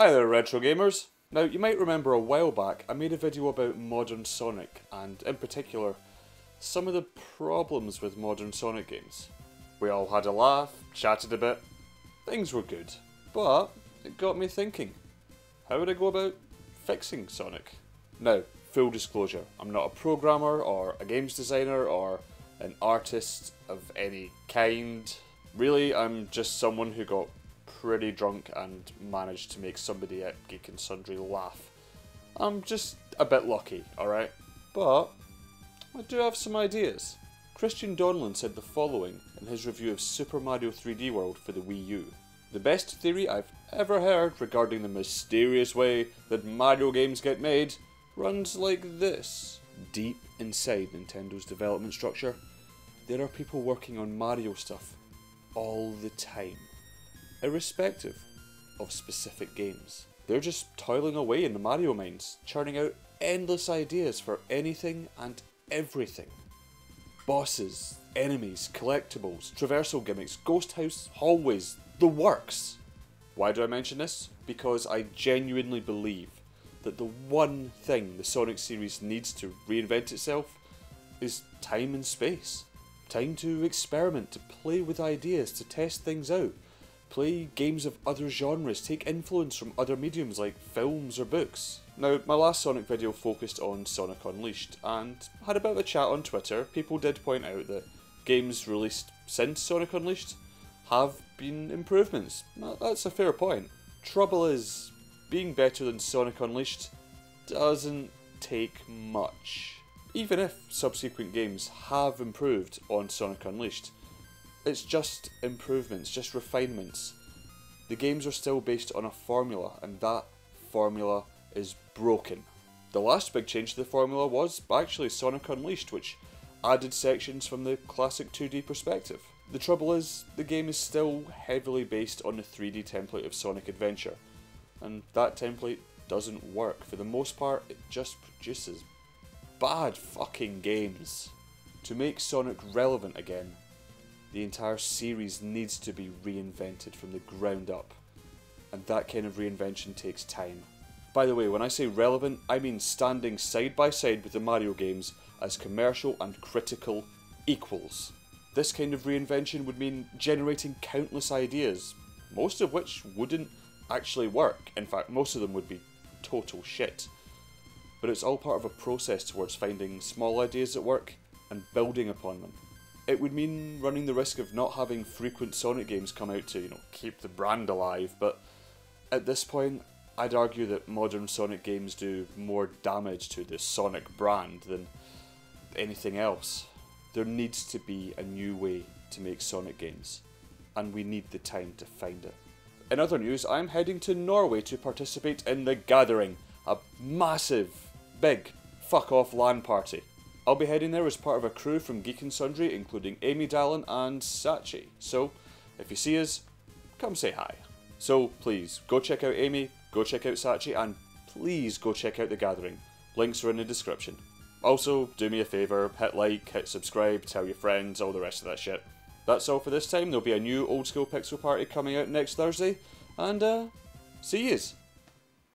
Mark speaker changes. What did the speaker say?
Speaker 1: Hi there retro gamers. Now you might remember a while back I made a video about modern Sonic and in particular some of the problems with modern Sonic games. We all had a laugh, chatted a bit, things were good, but it got me thinking, how would I go about fixing Sonic? Now, full disclosure, I'm not a programmer or a games designer or an artist of any kind. Really, I'm just someone who got pretty drunk and managed to make somebody at Geek and Sundry laugh. I'm just a bit lucky, alright? But I do have some ideas. Christian Donlan said the following in his review of Super Mario 3D World for the Wii U. The best theory I've ever heard regarding the mysterious way that Mario games get made runs like this. Deep inside Nintendo's development structure, there are people working on Mario stuff all the time irrespective of specific games. They're just toiling away in the Mario mines, churning out endless ideas for anything and everything. Bosses, enemies, collectibles, traversal gimmicks, ghost house, hallways, the works. Why do I mention this? Because I genuinely believe that the one thing the Sonic series needs to reinvent itself is time and space. Time to experiment, to play with ideas, to test things out, play games of other genres, take influence from other mediums like films or books. Now, my last Sonic video focused on Sonic Unleashed, and had a bit of a chat on Twitter. People did point out that games released since Sonic Unleashed have been improvements. Now, that's a fair point. Trouble is, being better than Sonic Unleashed doesn't take much. Even if subsequent games have improved on Sonic Unleashed, it's just improvements, just refinements. The games are still based on a formula, and that formula is broken. The last big change to the formula was actually Sonic Unleashed, which added sections from the classic 2D perspective. The trouble is, the game is still heavily based on the 3D template of Sonic Adventure, and that template doesn't work. For the most part, it just produces bad fucking games. To make Sonic relevant again, the entire series needs to be reinvented from the ground up. And that kind of reinvention takes time. By the way, when I say relevant, I mean standing side by side with the Mario games as commercial and critical equals. This kind of reinvention would mean generating countless ideas, most of which wouldn't actually work. In fact, most of them would be total shit. But it's all part of a process towards finding small ideas that work and building upon them it would mean running the risk of not having frequent Sonic games come out to, you know, keep the brand alive, but at this point, I'd argue that modern Sonic games do more damage to the Sonic brand than anything else. There needs to be a new way to make Sonic games, and we need the time to find it. In other news, I'm heading to Norway to participate in The Gathering, a massive, big, fuck off LAN party. I'll be heading there as part of a crew from Geek and Sundry, including Amy Dallen and Sachi. So, if you see us, come say hi. So, please, go check out Amy, go check out Sachi, and please go check out The Gathering. Links are in the description. Also, do me a favour, hit like, hit subscribe, tell your friends, all the rest of that shit. That's all for this time. There'll be a new Old School Pixel Party coming out next Thursday, and uh, see yous.